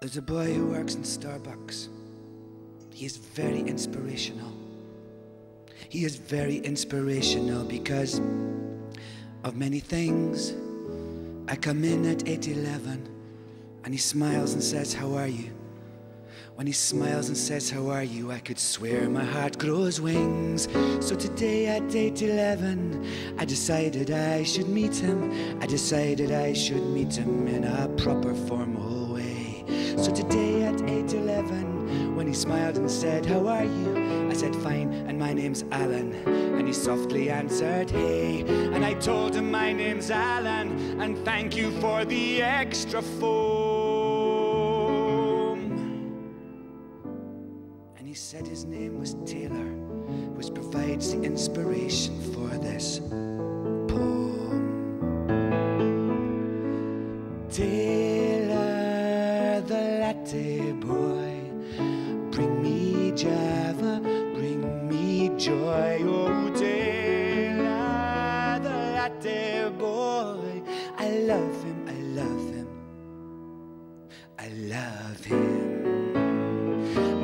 There's a boy who works in Starbucks. He is very inspirational. He is very inspirational because of many things. I come in at 811 and he smiles and says, How are you? When he smiles and says, How are you? I could swear my heart grows wings. So today at 811, I decided I should meet him. I decided I should meet him in a proper formal way. So today at 811, when he smiled and said, How are you? I said, Fine, and my name's Alan. And he softly answered, Hey. And I told him, My name's Alan, and thank you for the extra foam. And he said his name was Taylor, which provides the inspiration for this bring me Java, bring me joy. Oh, Taylor, the latte boy, I love him,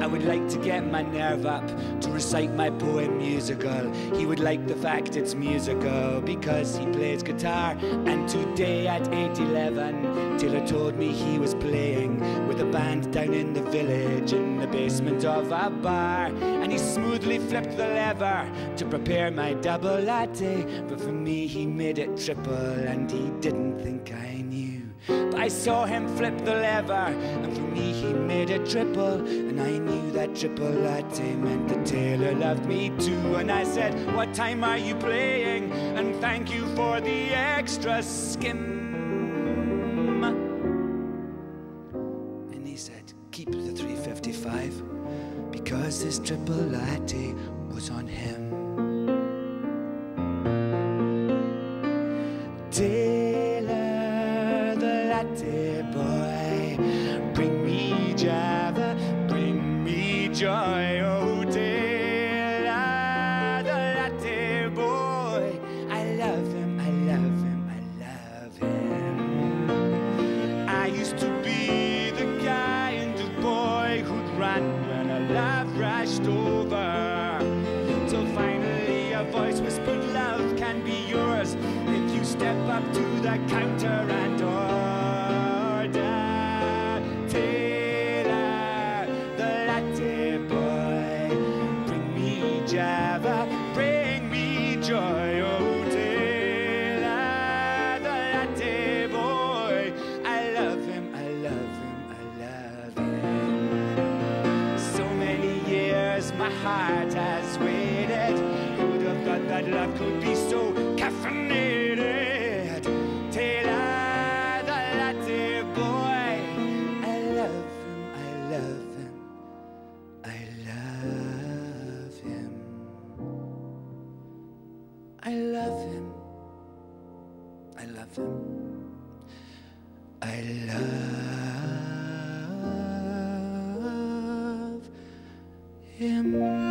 I would like to get my nerve up to recite my poem musical. He would like the fact it's musical because he plays guitar. And today at 8:11, Taylor told me he was playing with a band down in the village in the basement of a bar. And he smoothly flipped the lever to prepare my double latte. But for me, he made it triple, and he didn't think I knew. But I saw him flip the lever, and for me he made a triple. And I knew that triple latte meant the Taylor loved me too. And I said, What time are you playing? And thank you for the extra skim. And he said, Keep the 355 because this triple latte was on him. Taylor, joy. Oh, the latte boy, I love him, I love him, I love him. I used to be the kind of boy who'd run when a love rushed over. Till finally a voice whispered, Love can be yours if you step up to the counter and order. Bring me joy. Oh, latte boy, I love him, I love him, I love him. So many years my heart has waited. Who'd have thought that love could be so caffeinated? I love him, I love him.